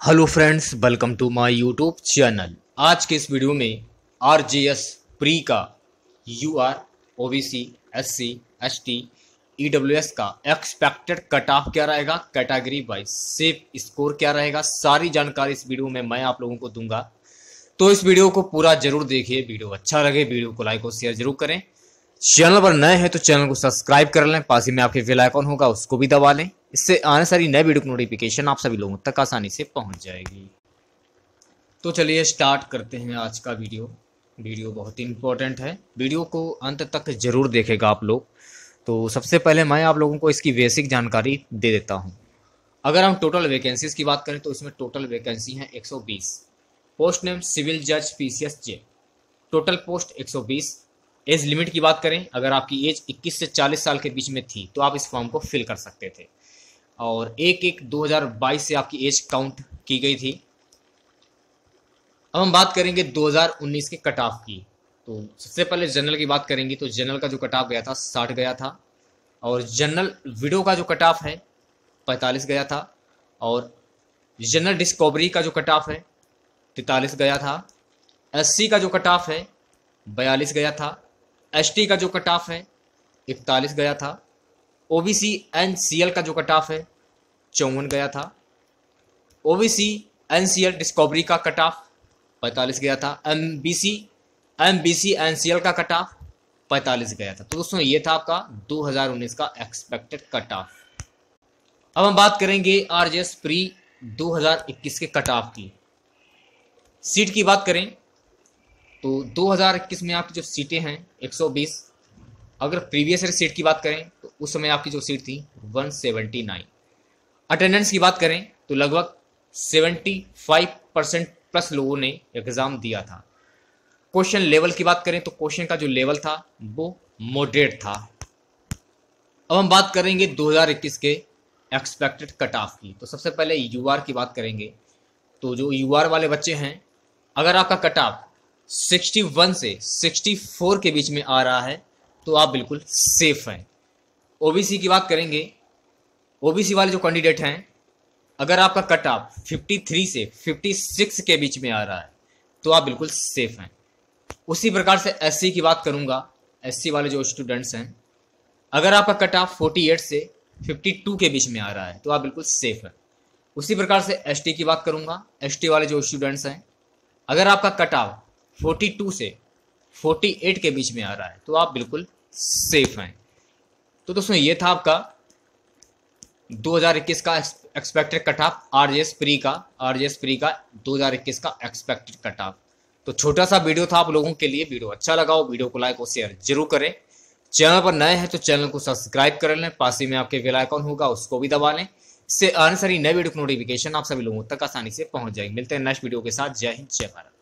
Hello friends welcome to my YouTube channel आज के इस वीडियो में आर जे एस प्री का U R O B C S C S T E W S का expected cut off क्या रहेगा? Category wise safe score क्या रहेगा? सारी जानकारी इस वीडियो में मैं आप लोगों को दूँगा। तो इस वीडियो को पूरा ज़रूर देखिए। वीडियो अच्छा लगे वीडियो को लाइक और शेयर ज़रूर करें। चैनल पर नए हैं तो चैनल को सब्सक्राइब कर लें। पास ही में आपके बेल आइकॉन होगा, उसको भी दबा लें। इससे आने सारी नए वीडियो की नोटिफिकेशन आप सभी लोगों तक आसानी से पहुँच जाएगी। तो चलिए स्टार्ट करते हैं आज का वीडियो वीडियो बहुत ही इंपॉर्टेंट है। वीडियो को अंत तक ज़रूर देखेगा आप लोग। तो सबसे पहले मैं आप लोगों को इसकी बेसिक जानकारी दे देता हूँ। अगर हम टोटल वैकेंसीज की बात करें तो इसमें टोटल वैकेंसी है 120 पोस्ट नेम सिविल जज PCS J total post 120 age limit की बात करें, अगर आपकी एज 21 से 40 साल के बीच में थी तो आप इस फॉर्म को फिल कर सकते थे। और एक एक 2022 से आपकी एज काउंट की गई थी। अब हम बात करेंगे 2019 के कट ऑफ़ की। तो सबसे पहले जनरल की बात करेंगे तो जनरल का जो कट ऑफ़ गया था, साठ गया था। और जनरल विडो का जो कट ऑफ़ है, पैंतालीस गया था। और जनरल डिस्कवरी का जो कट ऑफ़ है, तैतालीस गया था। एससी का जो कट ऑफ़ है, बयालीस गया था। एस का जो कट ऑफ़ है, इकतालीस गया था। ओबीसी एन सी एल का जो कट ऑफ़ है चौवन गया था। OBC N C L discovery का कट ऑफ़ पैंतालीस गया था। M B C M B C N C L का कट ऑफ़ पैंतालीस गया था। तो दोस्तों, ये था आपका 2019 का एक्सपेक्टेड कट ऑफ़ अब हम बात करेंगे आर जे एस प्री 2021 के कट ऑफ़ की। सीट की बात करें तो 2021 में आपकी जो सीटें हैं 120 अगर प्रीवियस ईयर सीट की बात करें तो उस समय आपकी जो सीट थी 179 अटेंडेंस की बात करें तो लगभग 75 परसेंट प्लस लोगों ने एग्ज़ाम दिया था। क्वेश्चन लेवल की बात करें तो क्वेश्चन का जो लेवल था, वो मोडरेट था। अब हम बात करेंगे 2021 के एक्सपेक्टेड कट ऑफ़ की। तो सबसे पहले यूआर की बात करेंगे। तो जो यूआर वाले बच्चे हैं, अगर आपका कट ऑफ़ 61 से 64 के बीच में आ रहा है तो आप बिल्कुल सेफ़ हैं। ओबीसी की बात करेंगे ओबीसी वाले जो कैंडिडेट हैं, अगर आपका कट ऑफ़ 53 से 56 के बीच में आ रहा है तो आप बिल्कुल सेफ़ हैं। उसी प्रकार से एससी की बात करूँगा एससी वाले जो स्टूडेंट्स हैं, अगर आपका कट ऑफ़ 48 से 52 के बीच में आ रहा है तो आप बिल्कुल सेफ़ हैं। उसी प्रकार से एसटी की बात करूँगा एसटी वाले जो स्टूडेंट्स हैं, अगर आपका कट ऑफ़ 42 से 48 के बीच में आ रहा है तो आप बिल्कुल सेफ़ हैं। तो दोस्तों, ये था आपका 2021 का expected cut off R J pre का आर जे प्री का 2021 का एक्सपेक्टेड कट ऑफ़ तो छोटा सा वीडियो था आप लोगों के लिए, वीडियो अच्छा लगा हो, वीडियो को लाइक और शेयर ज़रूर करें। चैनल पर नए हैं तो चैनल को सब्सक्राइब कर लें, पास ही में आपके बेल आइकॉन होगा, उसको भी दबा लें। इससे आने सारी नए वीडियो की नोटिफिकेशन आप सभी लोगों तक आसानी से पहुँच जाएगी। मिलते हैं नेक्स्ट वीडियो के साथ। जय हिंद, जय भारत।